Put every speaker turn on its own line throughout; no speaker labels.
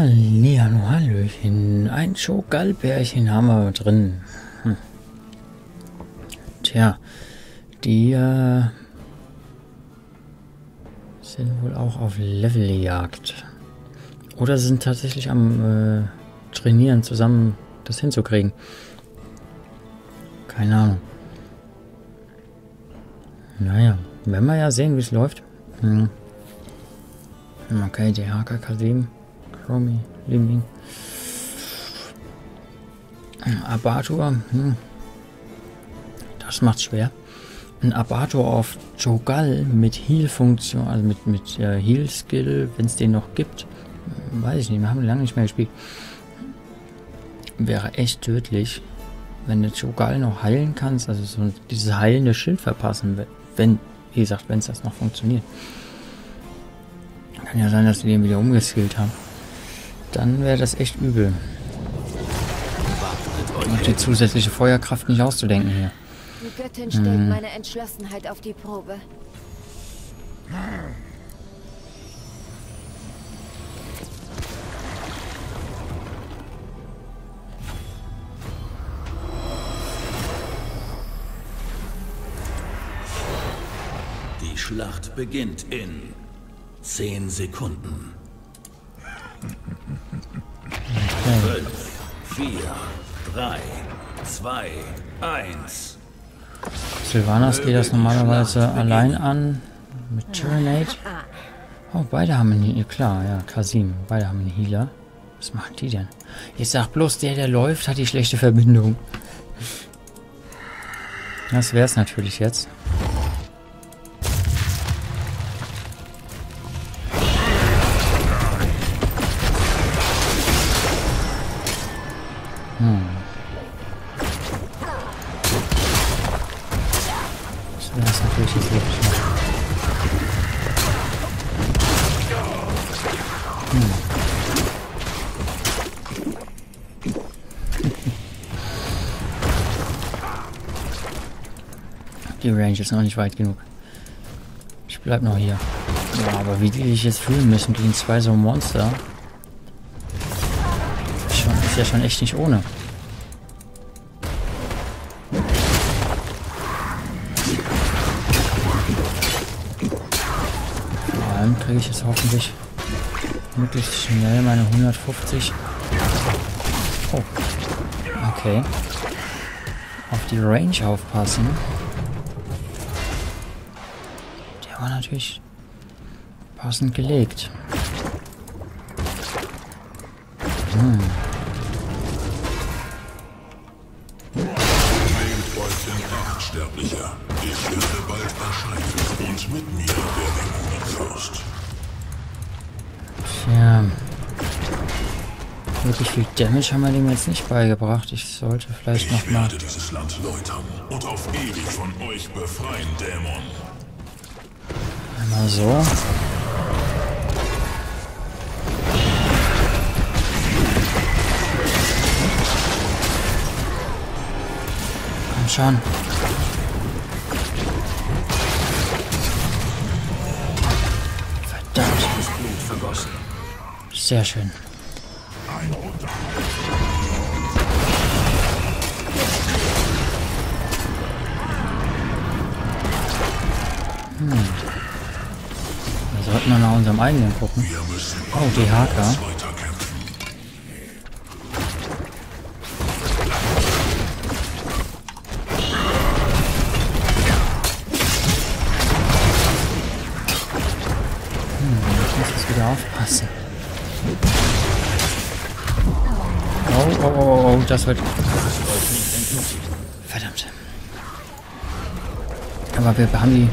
Hallihallo, Hallöchen. Ein Schogalbärchen haben wir drin. Hm. Tja, die äh, sind wohl auch auf Leveljagd. Oder sind tatsächlich am äh, Trainieren, zusammen das hinzukriegen. Keine Ahnung. Naja, werden wir ja sehen, wie es läuft. Hm. Okay, der HKK7. Romy, Liming. Abatur, hm. das macht schwer. Ein Abatur auf Jogal mit Heal-Funktion, also mit, mit äh, Heal-Skill, wenn es den noch gibt, weiß ich nicht, wir haben lange nicht mehr gespielt. Wäre echt tödlich, wenn du Jogal noch heilen kannst, also so dieses heilende Schild verpassen, wenn, wie gesagt, wenn es das noch funktioniert. Kann ja sein, dass wir den wieder umgeskillt haben. Dann wäre das echt übel. Und die zusätzliche Feuerkraft nicht auszudenken hier.
Die Göttin stellt hm. meine Entschlossenheit auf die Probe.
Die Schlacht beginnt in zehn Sekunden. 4, 3, 2, 1.
Sylvanas geht das normalerweise allein an. Mit Tyranate. Oh, beide haben einen Healer. Klar, ja, Kasim. Beide haben einen Healer. Was machen die denn? Ich sag bloß, der, der läuft, hat die schlechte Verbindung. Das wär's natürlich jetzt. Ist noch nicht weit genug. Ich bleib noch hier. Ja, aber wie die sich jetzt fühlen müssen gegen zwei so Monster ja schon echt nicht ohne. Vor allem kriege ich jetzt hoffentlich möglichst schnell meine 150. Oh. Okay. Auf die Range aufpassen. Natürlich passend gelegt. Hm.
Unsterblicher. Ich werde bald erscheinen. Und mit mir der Dämonenfürst.
Tja. Wirklich viel Damage haben wir dem jetzt nicht beigebracht. Ich sollte vielleicht ich noch mal...
Ich werde dieses Land läutern und auf ewig von euch befreien, Dämon.
Einmal so. Komm schon. Sehr schön. Hm. Sollten wir nach unserem eigenen gucken. Oh, die Haker. Hm, aufpassen. Oh, oh, oh, oh, das wird... Verdammt. Aber wir haben die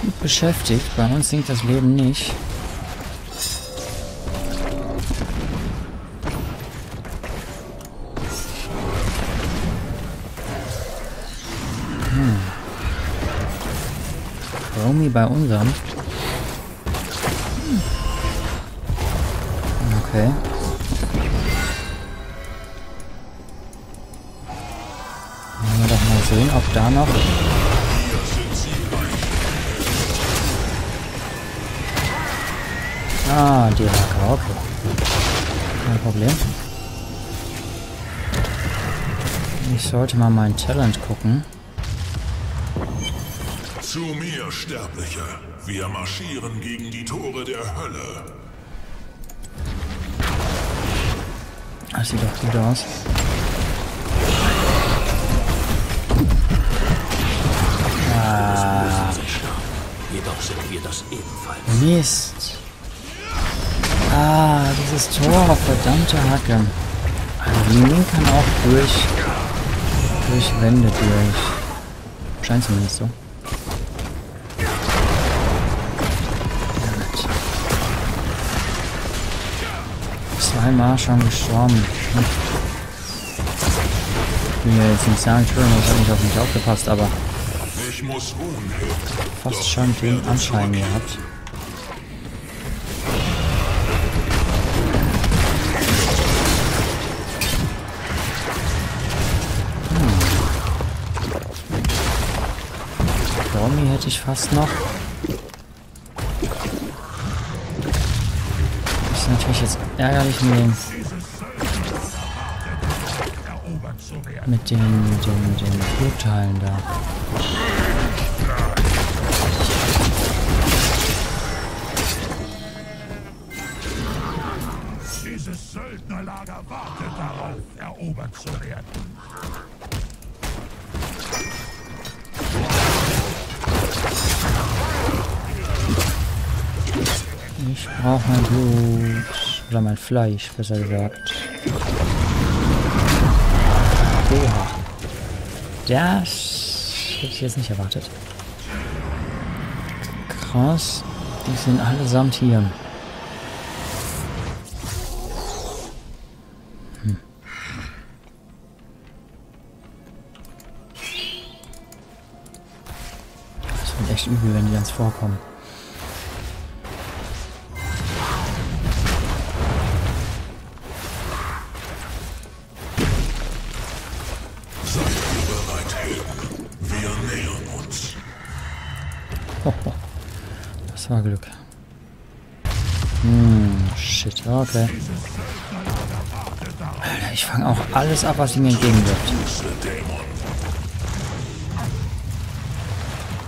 gut beschäftigt. Bei uns sinkt das Leben nicht. Hm. Romy bei unserem. Okay. Wollen wir doch mal sehen, ob da noch... Ah, die Hacker, okay. kein Problem. Ich sollte mal meinen Talent gucken.
Zu mir, Sterblicher. Wir marschieren gegen die Tore der Hölle.
Das sieht doch gut aus. Ah,
Jedoch sind wir das ebenfalls.
Mist. Ah, dieses Tor, verdammte Hacke. Die Link kann auch durch, durch Wände durch. Scheint zumindest so. Zweimal schon gestorben. Hm. Ich will ja jetzt nicht sagen, Entschuldigung, ich habe nicht auf mich aufgepasst, aber fast schon den Anschein gehabt. Hätte ich fast noch. Das ist natürlich jetzt ärgerlich mit den mit den, den, den Brutteilen da. Blut. Oder mein Fleisch, besser gesagt. Oha. Das hätte ich jetzt nicht erwartet. Krass. Die sind allesamt hier. Hm. Das wird echt übel, wenn die ganz vorkommen. Glück. Hm, shit, okay. Alter, ich fange auch alles ab, was mir entgegenwirft.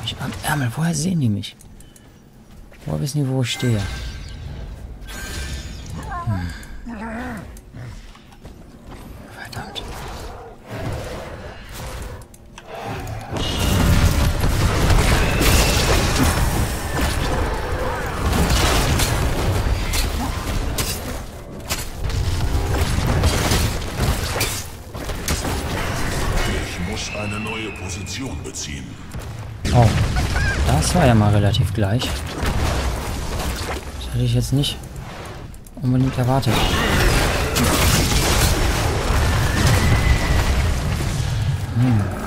Ich am Ärmel, woher sehen die mich? Woher wissen die, wo ich stehe?
Position beziehen.
Oh, das war ja mal relativ gleich. Das hätte ich jetzt nicht unbedingt erwartet. Hm.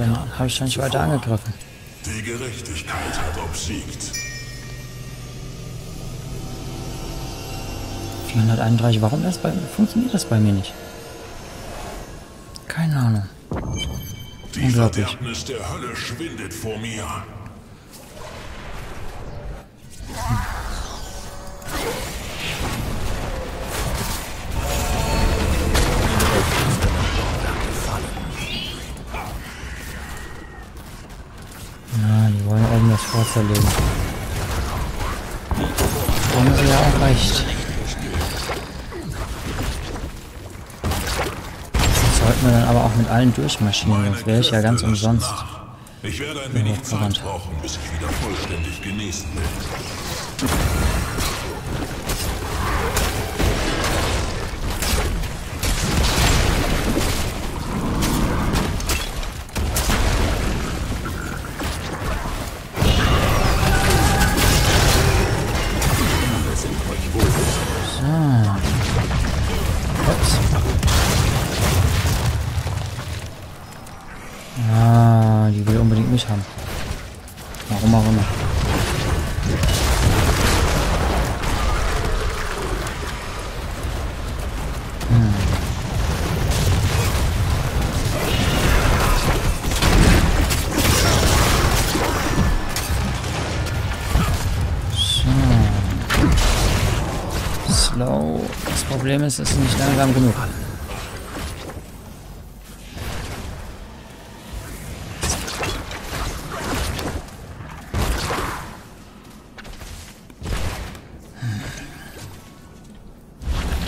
Denn, habe ich nicht weiter angegriffen.
Die Gerechtigkeit hat obsiegt.
431, warum das bei, funktioniert das bei mir nicht? Keine Ahnung.
Die. Verderbnis der Hölle schwindet vor mir.
Das zerlegen. Haben sie ja auch recht. Jetzt sollten wir dann aber auch mit allen durchmarschieren, sonst wäre ich ja ganz umsonst.
Ich werde ein wenig. Zeit brauchen, bis ich wieder vollständig genesen bin.
Problem ist, es ist nicht langsam genug.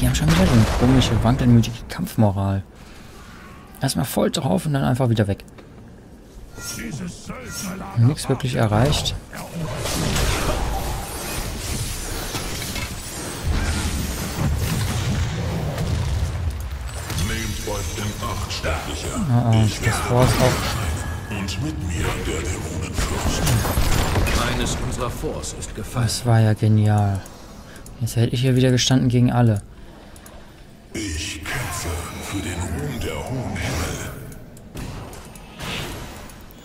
Die haben schon wieder so eine komische, wankelmütige Kampfmoral. Erstmal voll drauf und dann einfach wieder weg. Nichts wirklich erreicht. Ah, ah,
ich
das Rohr ist auch.
und mit mir der Dämonenfürst.
Eines unserer Forts ist gefallen.
Das war ja genial. Jetzt hätte ich hier wieder gestanden gegen alle.
Ich kämpfe für den Ruhm der hohen Himmel.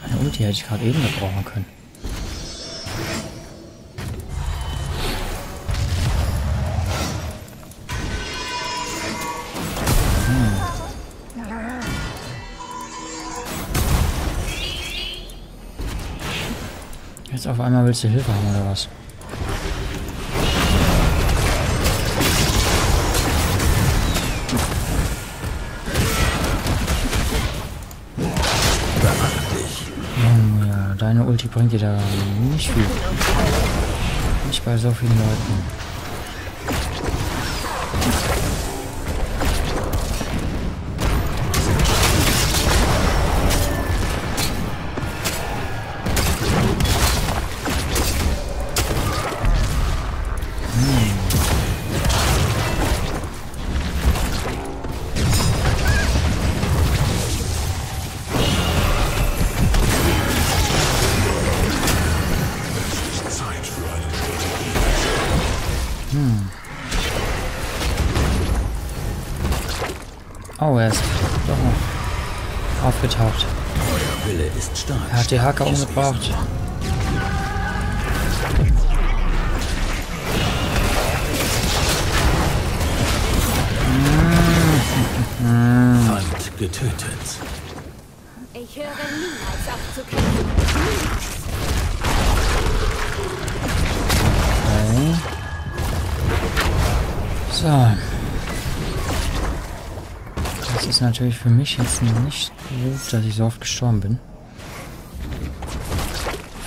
Meine Ulti hätte ich gerade eben gebrauchen können. Jetzt auf einmal willst du Hilfe haben oder was? Deine Ulti bringt dir da nicht viel. Nicht bei so vielen Leuten. Oh, er ist doch noch aufgetaucht.
Euer Wille ist stark.
Er hat die Hacker umgebracht.
Feind getötet.
So. Das ist natürlich für mich jetzt nicht gut, dass ich so oft gestorben bin.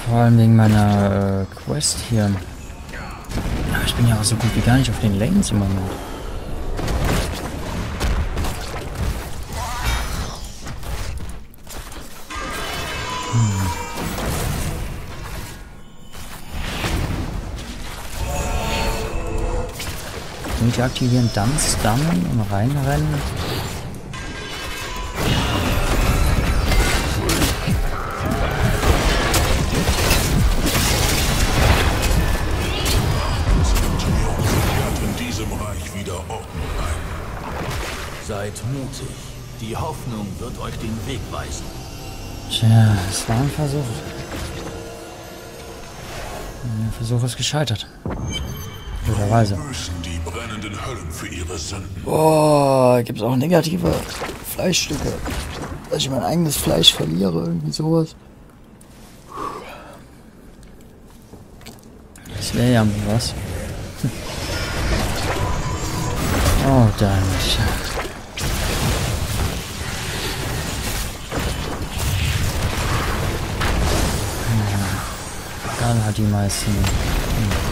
Vor allem wegen meiner äh, Quest hier. Aber ich bin ja auch so gut wie gar nicht auf den Lanes im Moment. Ulti aktivieren, dann stunnen und reinrennen.
Seid mutig. Die Hoffnung wird euch den Weg weisen.
Tja, es war ein Versuch. Der Versuch ist gescheitert. Blöderweise.
Die brennenden Höllen für ihre Sünden.
Boah, gibt es auch negative Fleischstücke. Dass ich mein eigenes Fleisch verliere, irgendwie sowas. Das wäre ja mal was. Oh, dann. Dann hat die meisten. Hm.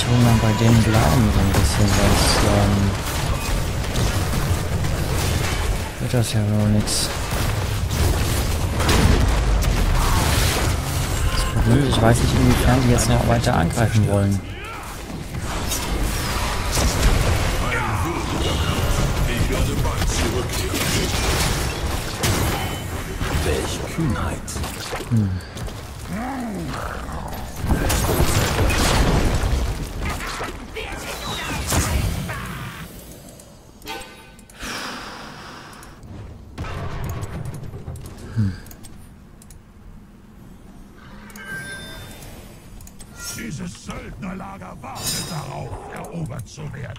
Ich will mal bei denen bleiben, so ein bisschen, sonst ähm, wird das ja wohl nichts. Das Problem ist, ich weiß nicht, inwiefern die jetzt noch weiter angreifen wollen.
Dieses Söldnerlager wartet darauf, erobert zu werden.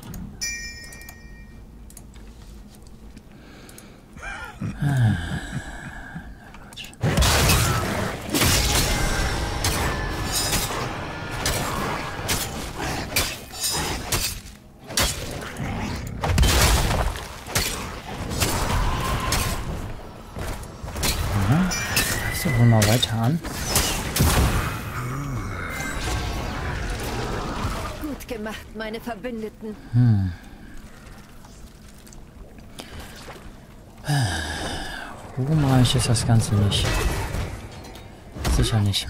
So, wir weiter an.
Gemacht, meine Verbündeten.
Ruhmreich ist das Ganze nicht. Sicher nicht.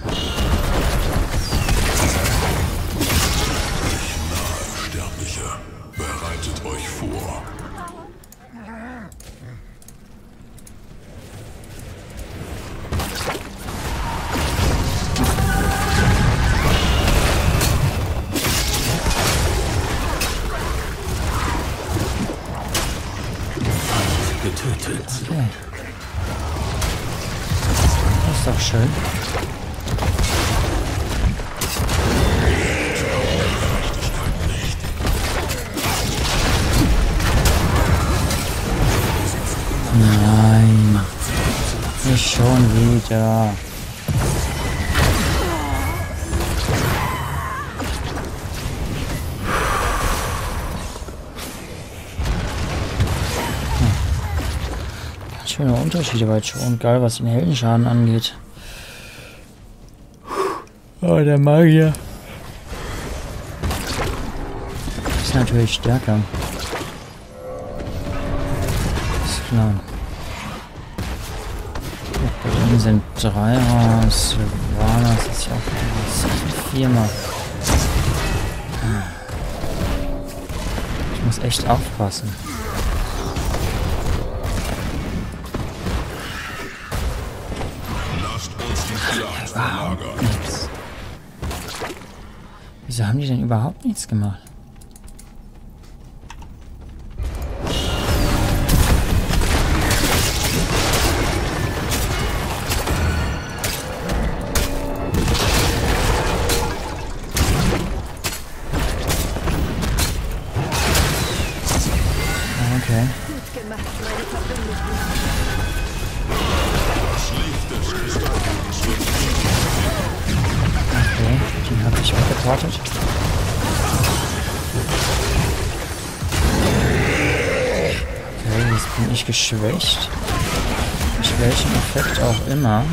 Das ist doch schön. Nein. Nicht schon wieder. Schöne Unterschiede bei schon geil, was den Heldenschaden angeht. Oh, der Magier. Ist natürlich stärker. Ist klar. Bei denen sind drei raus. Sylvanas ist ja auch viermal. Ich muss echt aufpassen. Nichts. Wieso haben die denn überhaupt nichts gemacht? Geschwächt. Durch welchen Effekt auch immer.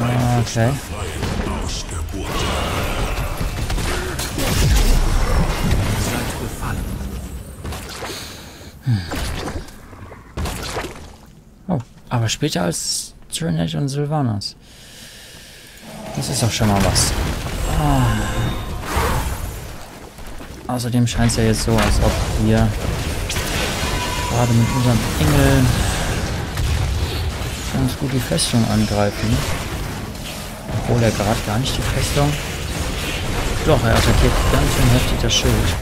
Ah, Okay.
Befallen.
Oh, aber später als Tyrannet und Sylvanas. Das ist doch schon mal was. Ah. Außerdem scheint es ja jetzt so, als ob wir gerade mit unserem Engel ganz gut die Festung angreifen. Obwohl er gerade gar nicht die Festung. Doch, er attackiert ganz schön heftig das Schild.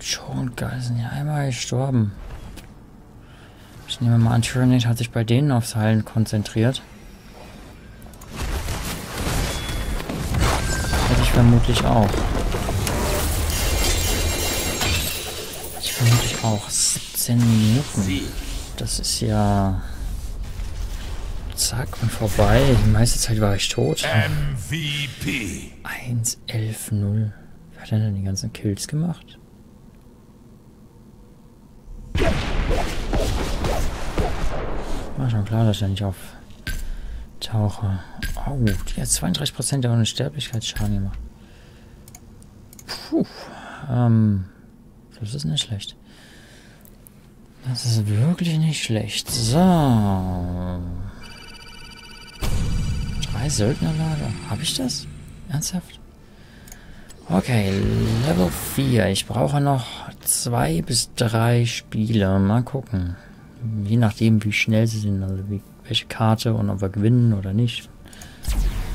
Schon geil, sind ja einmal gestorben. Ich nehme mal an, Tyranid hat sich bei denen aufs Heilen konzentriert. Hätte ich vermutlich auch. Vermutlich auch. 17 Minuten. Das ist ja... Zack und vorbei. Die meiste Zeit war ich tot.
MVP.
1, 11, 0. Wer hat denn die ganzen Kills gemacht? War schon klar, dass ich da nicht auftauche. Oh, die hat 32% der Unsterblichkeitsschaden gemacht. Puh. Ähm, das ist nicht schlecht. Das ist wirklich nicht schlecht. So. Drei Söldnerlager. Habe ich das? Ernsthaft? Okay, Level 4. Ich brauche noch zwei bis drei Spiele. Mal gucken. Je nachdem, wie schnell sie sind, also wie, welche Karte und ob wir gewinnen oder nicht.